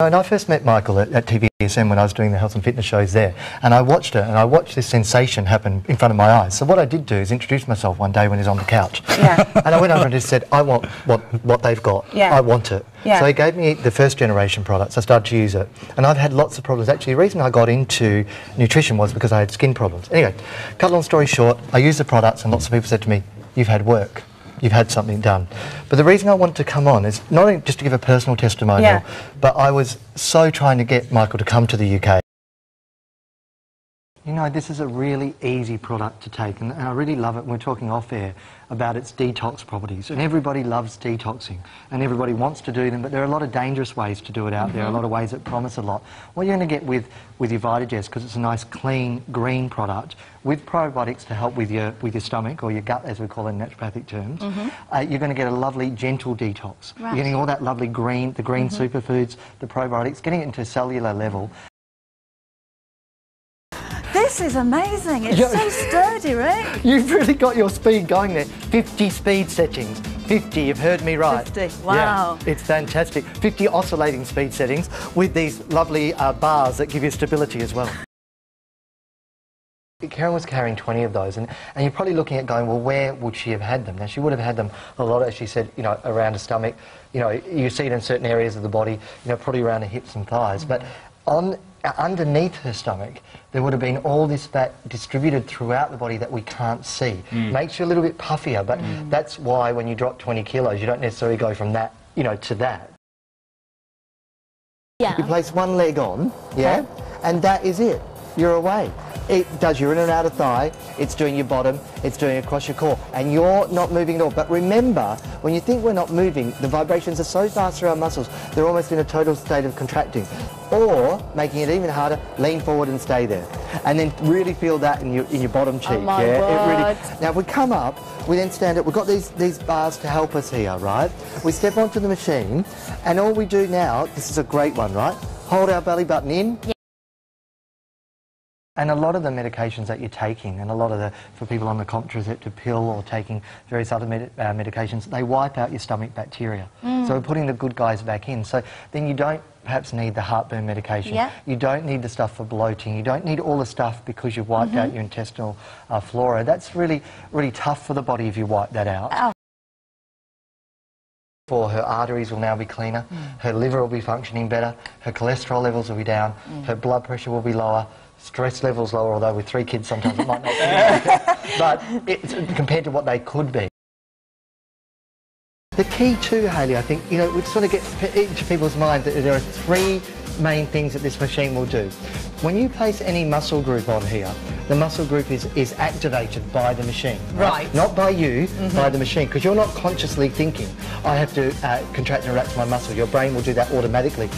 And I first met Michael at, at TVSN when I was doing the health and fitness shows there, and I watched it, and I watched this sensation happen in front of my eyes. So what I did do is introduce myself one day when he's on the couch, Yeah. and I went over and just said, "I want what what they've got. Yeah. I want it." Yeah. So he gave me the first generation products. I started to use it, and I've had lots of problems. Actually, the reason I got into nutrition was because I had skin problems. Anyway, cut long story short, I used the products, and lots of people said to me, "You've had work." You've had something done. But the reason I wanted to come on is not only just to give a personal testimonial, Yeah. but I was so trying to get Michael to come to the UK. You know, this is a really easy product to take, and, and I really love it. We're talking off air about its detox properties, and everybody loves detoxing, and everybody wants to do them, but there are a lot of dangerous ways to do it out there, a mm-hmm. lot of ways that promise a lot. What you're going to get with, with your Vitagest, because it's a nice, clean, green product, with probiotics to help with your, with your stomach, or your gut, as we call it in naturopathic terms, mm-hmm. uh, you're going to get a lovely, gentle detox. You're getting all that lovely green, the green mm-hmm. superfoods, the probiotics, getting it into a cellular level. This is amazing. It's Yeah. so sturdy, Rick. You've really got your speed going there. 50 speed settings. 50, you've heard me right. 50, wow. Yeah, it's fantastic. 50 oscillating speed settings with these lovely uh, bars that give you stability as well. Karen was carrying 20 of those, and, and you're probably looking at going, well, where would she have had them? Now, she would have had them a lot, as she said, you know, around her stomach. You know, you see it in certain areas of the body, you know, probably around her hips and thighs. But on underneath her stomach, there would have been all this fat distributed throughout the body that we can't see. Mm. Makes you a little bit puffier, but mm. that's why when you drop 20 kilos, you don't necessarily go from that, you know, to that. Yeah. You place one leg on, yeah, and that is it. You're away. It does your in and outer thigh, it's doing your bottom, it's doing across your core, and you're not moving at all. But remember, when you think we're not moving, the vibrations are so fast through our muscles, they're almost in a total state of contracting. Or, making it even harder, lean forward and stay there. And then really feel that in your, in your bottom oh cheek. my yeah? It really, word. now, if we come up, we then stand up. We've got these, these bars to help us here, right? We step onto the machine, and all we do now, this is a great one, right? Hold our belly button in. And a lot of the medications that you're taking, and a lot of the, for people on the contraceptive pill or taking various other med- uh, medications, they wipe out your stomach bacteria. So we're putting the good guys back in. So then you don't perhaps need the heartburn medication. Yeah. You don't need the stuff for bloating. You don't need all the stuff because you've wiped out your intestinal uh, flora. That's really, really tough for the body if you wipe that out. Oh. For her arteries will now be cleaner, her liver will be functioning better, her cholesterol levels will be down, her blood pressure will be lower, stress levels lower, although with three kids sometimes it might not be. but it's, compared to what they could be. The key too, Haley, I think, you know, we just want to get into people's mind that there are three main things that this machine will do. When you place any muscle group on here, the muscle group is, is activated by the machine. Right. Not by you, by the machine, because you're not consciously thinking, I have to uh, contract and relax my muscle. Your brain will do that automatically.